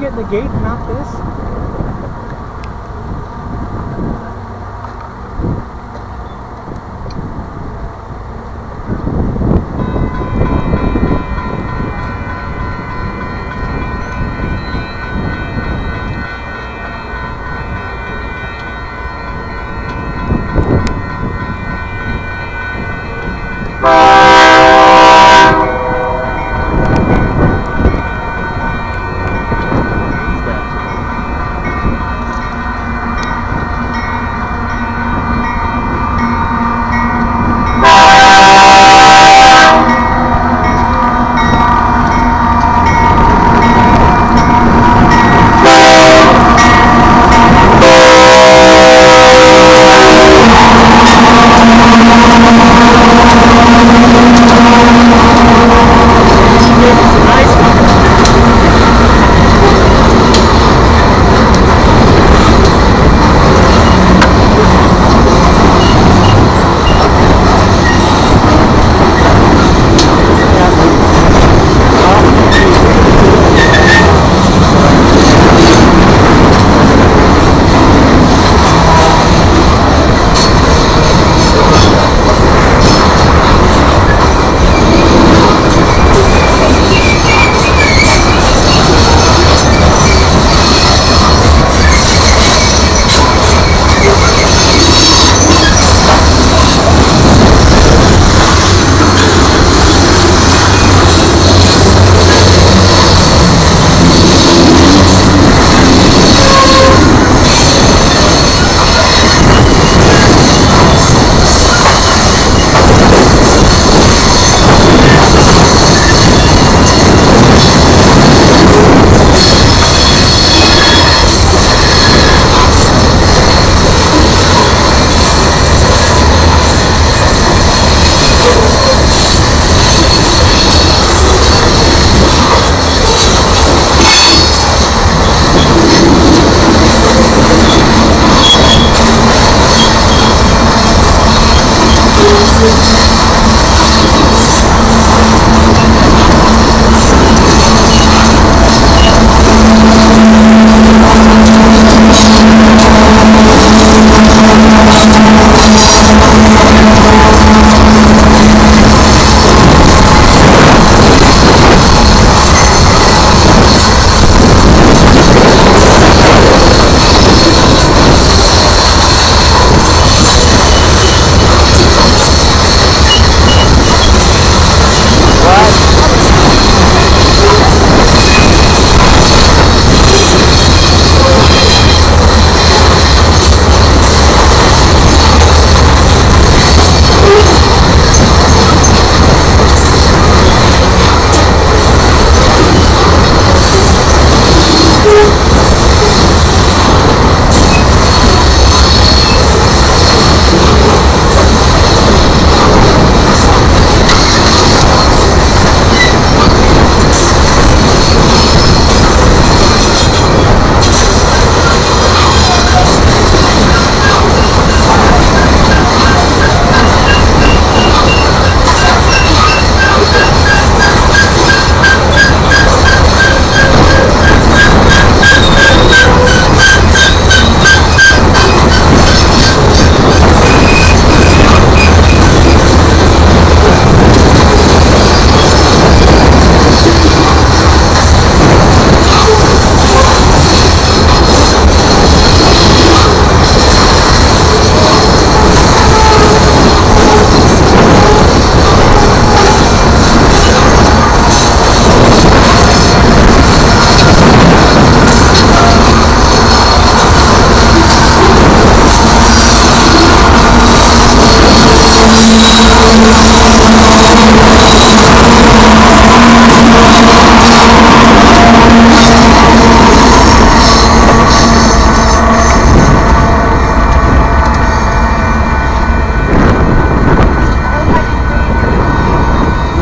getting the gate and not this?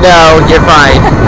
No, you're fine.